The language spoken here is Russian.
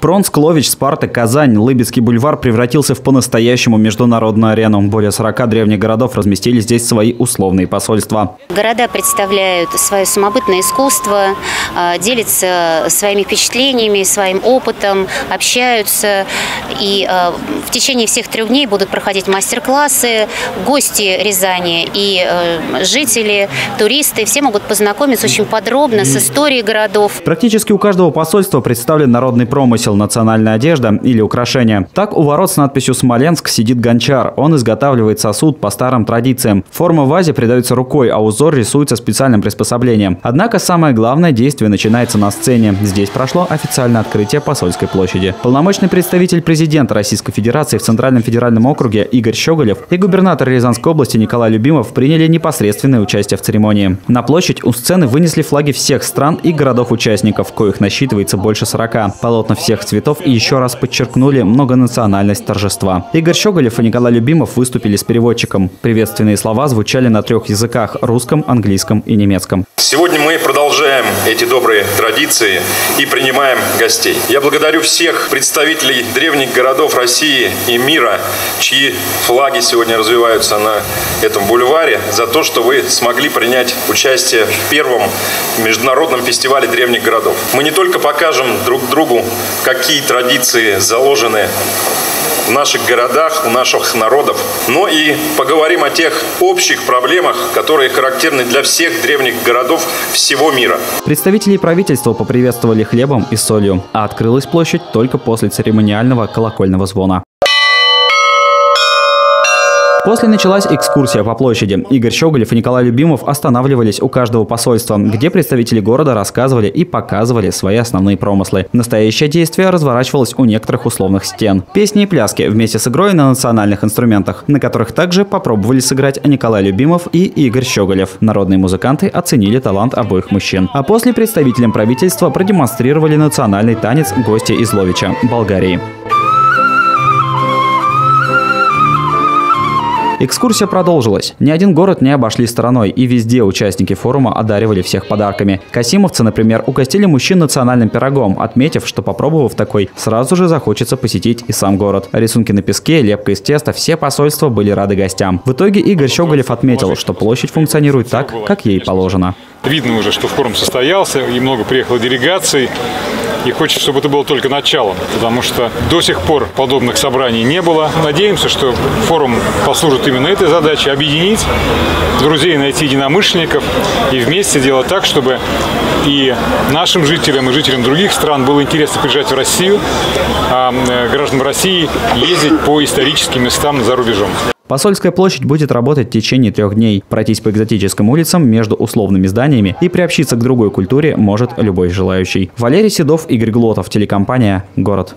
Пронск, Лович, Спарта, Казань, Лыбецкий бульвар превратился в по-настоящему международную арену. Более 40 древних городов разместили здесь свои условные посольства. Города представляют свое самобытное искусство, а, делятся своими впечатлениями, своим опытом, общаются. И а, в течение всех трех дней будут проходить мастер-классы, гости Рязани и а, жители, туристы. Все могут познакомиться очень подробно с историей городов. Практически у каждого посольства представлен народный промысел весел национальная одежда или украшения. Так у ворот с надписью «Смоленск» сидит гончар. Он изготавливает сосуд по старым традициям. Форма вазе придается рукой, а узор рисуется специальным приспособлением. Однако самое главное действие начинается на сцене. Здесь прошло официальное открытие посольской площади. Полномочный представитель президента Российской Федерации в Центральном федеральном округе Игорь Щеголев и губернатор Рязанской области Николай Любимов приняли непосредственное участие в церемонии. На площадь у сцены вынесли флаги всех стран и городов-участников, коих насчитывается больше 40. Полотна всех всех цветов и еще раз подчеркнули многонациональность торжества. Игорь Щеголев и Николай Любимов выступили с переводчиком. Приветственные слова звучали на трех языках – русском, английском и немецком. Сегодня мы продолжаем эти добрые традиции и принимаем гостей. Я благодарю всех представителей древних городов России и мира, чьи флаги сегодня развиваются на этом бульваре, за то, что вы смогли принять участие в первом международном фестивале древних городов. Мы не только покажем друг другу, какие традиции заложены в наших городах, у наших народов, но и поговорим о тех общих проблемах, которые характерны для всех древних городов всего мира. Представители правительства поприветствовали хлебом и солью, а открылась площадь только после церемониального колокольного звона. После началась экскурсия по площади. Игорь Щеголев и Николай Любимов останавливались у каждого посольства, где представители города рассказывали и показывали свои основные промыслы. Настоящее действие разворачивалось у некоторых условных стен. Песни и пляски вместе с игрой на национальных инструментах, на которых также попробовали сыграть Николай Любимов и Игорь Щеголев. Народные музыканты оценили талант обоих мужчин. А после представителям правительства продемонстрировали национальный танец гости из Ловича, Болгарии. Экскурсия продолжилась. Ни один город не обошли стороной, и везде участники форума одаривали всех подарками. Касимовцы, например, угостили мужчин национальным пирогом, отметив, что попробовав такой, сразу же захочется посетить и сам город. Рисунки на песке, лепка из теста, все посольства были рады гостям. В итоге Игорь Щеголев отметил, что площадь функционирует так, как ей положено. Видно уже, что форум состоялся, и много приехало делегаций. И хочется, чтобы это было только началом, потому что до сих пор подобных собраний не было. Надеемся, что форум послужит именно этой задаче – объединить друзей, найти единомышленников и вместе делать так, чтобы и нашим жителям, и жителям других стран было интересно приезжать в Россию, а э, гражданам России ездить по историческим местам за рубежом. Посольская площадь будет работать в течение трех дней. Пройтись по экзотическим улицам между условными зданиями и приобщиться к другой культуре может любой желающий. Валерий Седов, Игорь Глотов, телекомпания «Город».